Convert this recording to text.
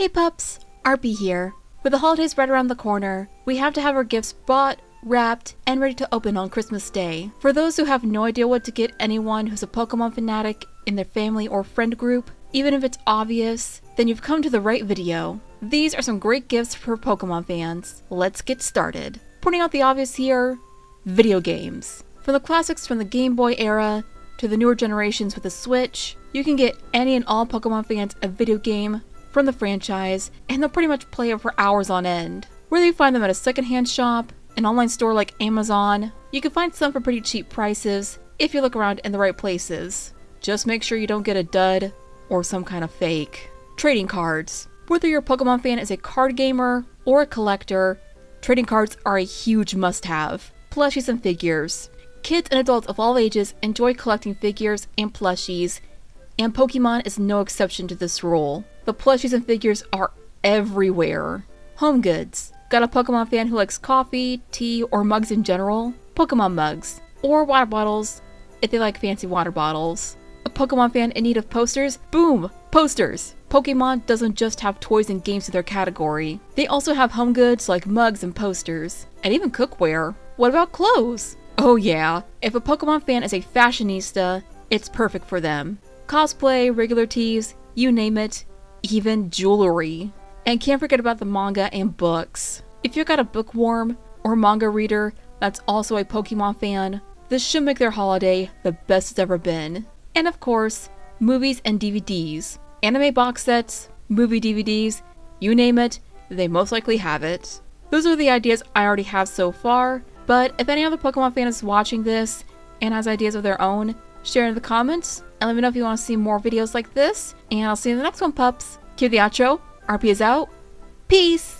Hey pups, RP here. With the holidays right around the corner, we have to have our gifts bought, wrapped, and ready to open on Christmas Day. For those who have no idea what to get anyone who's a Pokemon fanatic in their family or friend group, even if it's obvious, then you've come to the right video. These are some great gifts for Pokemon fans. Let's get started. Pointing out the obvious here, video games. From the classics from the Game Boy era to the newer generations with the Switch, you can get any and all Pokemon fans a video game from the franchise, and they'll pretty much play it for hours on end. Whether you find them at a secondhand shop, an online store like Amazon, you can find some for pretty cheap prices if you look around in the right places. Just make sure you don't get a dud or some kind of fake. Trading cards. Whether your Pokemon fan is a card gamer or a collector, trading cards are a huge must have. Plushies and figures. Kids and adults of all ages enjoy collecting figures and plushies, and Pokemon is no exception to this rule. The plushies and figures are everywhere. Home goods. Got a Pokemon fan who likes coffee, tea, or mugs in general? Pokemon mugs. Or water bottles if they like fancy water bottles. A Pokemon fan in need of posters? Boom! Posters! Pokemon doesn't just have toys and games in their category. They also have home goods like mugs and posters. And even cookware. What about clothes? Oh yeah, if a Pokemon fan is a fashionista, it's perfect for them. Cosplay, regular tees, you name it, even jewelry. And can't forget about the manga and books. If you've got a bookworm or manga reader that's also a Pokemon fan, this should make their holiday the best it's ever been. And of course, movies and DVDs. Anime box sets, movie DVDs, you name it, they most likely have it. Those are the ideas I already have so far, but if any other Pokemon fan is watching this and has ideas of their own, share in the comments and let me know if you want to see more videos like this. And I'll see you in the next one, pups. Cue the outro. RP is out. Peace!